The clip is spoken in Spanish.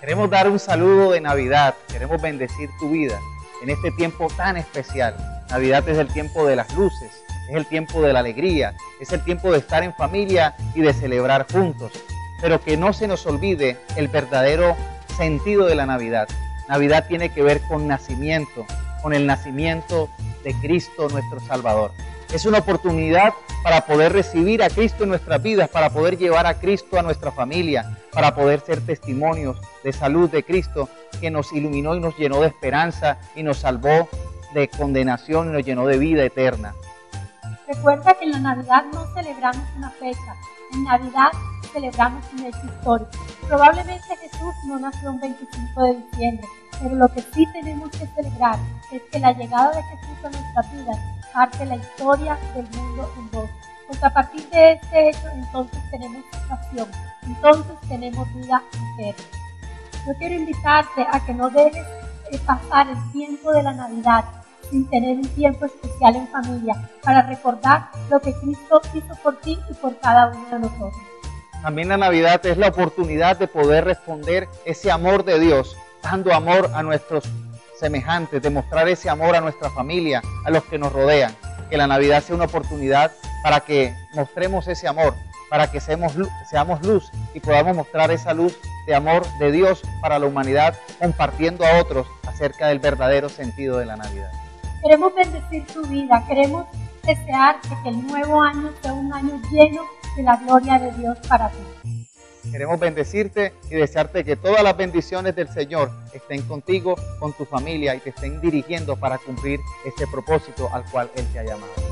queremos dar un saludo de Navidad, queremos bendecir tu vida en este tiempo tan especial. Navidad es el tiempo de las luces, es el tiempo de la alegría, es el tiempo de estar en familia y de celebrar juntos. Pero que no se nos olvide el verdadero sentido de la Navidad. Navidad tiene que ver con nacimiento, con el nacimiento de Cristo nuestro Salvador. Es una oportunidad para poder recibir a Cristo en nuestras vidas, para poder llevar a Cristo a nuestra familia, para poder ser testimonios de salud de Cristo que nos iluminó y nos llenó de esperanza y nos salvó de condenación y nos llenó de vida eterna. Recuerda que en la Navidad no celebramos una fecha, en Navidad celebramos un hecho histórico. Probablemente Jesús no nació un 25 de diciembre, pero lo que sí tenemos que celebrar es que la llegada de Jesús a nuestras vidas parte la historia del mundo en dos. Porque a partir de este hecho entonces tenemos salvación, entonces tenemos vida eterna. Yo quiero invitarte a que no dejes pasar el tiempo de la Navidad sin tener un tiempo especial en familia para recordar lo que Cristo hizo por ti y por cada uno de nosotros. También la Navidad es la oportunidad de poder responder ese amor de Dios, dando amor a nuestros semejantes, demostrar ese amor a nuestra familia, a los que nos rodean. Que la Navidad sea una oportunidad para que mostremos ese amor, para que seamos, seamos luz y podamos mostrar esa luz de amor de Dios para la humanidad, compartiendo a otros acerca del verdadero sentido de la Navidad. Queremos bendecir tu vida, queremos desear que el nuevo año sea un año lleno de la gloria de Dios para ti. Queremos bendecirte y desearte que todas las bendiciones del Señor estén contigo, con tu familia y te estén dirigiendo para cumplir este propósito al cual Él te ha llamado.